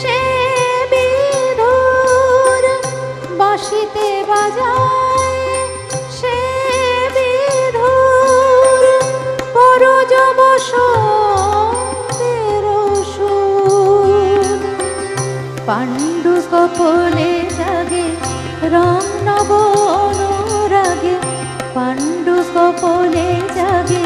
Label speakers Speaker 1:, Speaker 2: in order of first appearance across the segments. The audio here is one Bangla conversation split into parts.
Speaker 1: সে বিধুর। বিধুর। পরজ পাণ্ডু কপলে জাগে রং নব অনুরাগে পাণ্ডু কপলে জাগে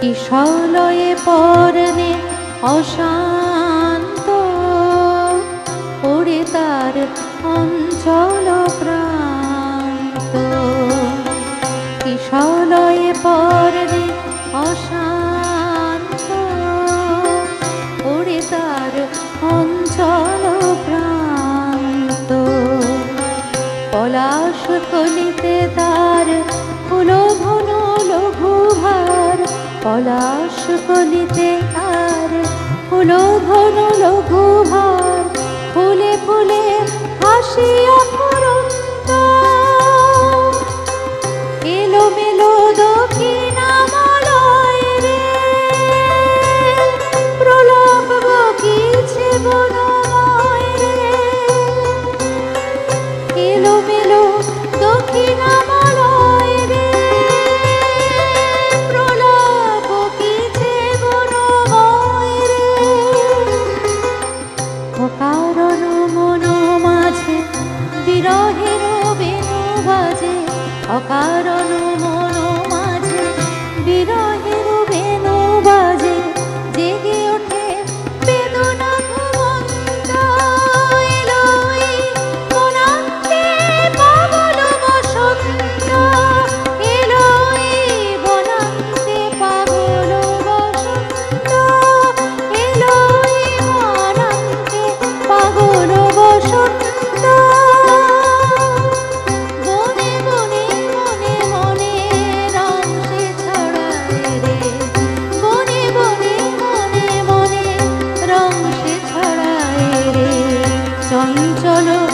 Speaker 1: কিশলয়ে পরনে অশান্ত ওরে তার অঞ্চল প্রান্ত। কিশলয়ে পরনে অশান্ত ওরে তার অঞ্চল প্রান্ত। পলাশ কলিতে তার ফুলো ভার পলাশ কলিতে আর ফুল ঘন লঘু ভার ফুলে ফুলে ফুরন্ত অকারণ চঞ্চল